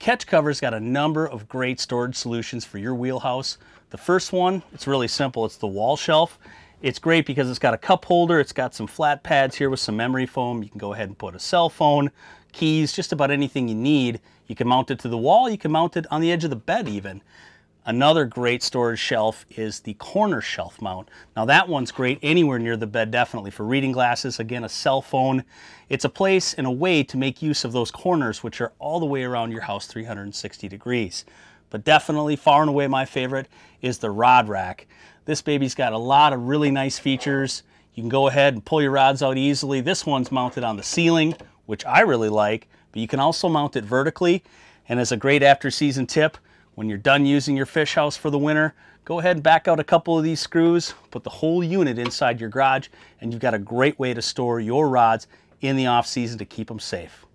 Catch Cover's got a number of great storage solutions for your wheelhouse. The first one, it's really simple. It's the wall shelf. It's great because it's got a cup holder. It's got some flat pads here with some memory foam. You can go ahead and put a cell phone, keys, just about anything you need. You can mount it to the wall. You can mount it on the edge of the bed even. Another great storage shelf is the corner shelf mount. Now that one's great anywhere near the bed, definitely for reading glasses, again, a cell phone. It's a place and a way to make use of those corners, which are all the way around your house 360 degrees. But definitely far and away my favorite is the rod rack. This baby's got a lot of really nice features. You can go ahead and pull your rods out easily. This one's mounted on the ceiling, which I really like, but you can also mount it vertically. And as a great after season tip, when you're done using your fish house for the winter, go ahead and back out a couple of these screws, put the whole unit inside your garage, and you've got a great way to store your rods in the off season to keep them safe.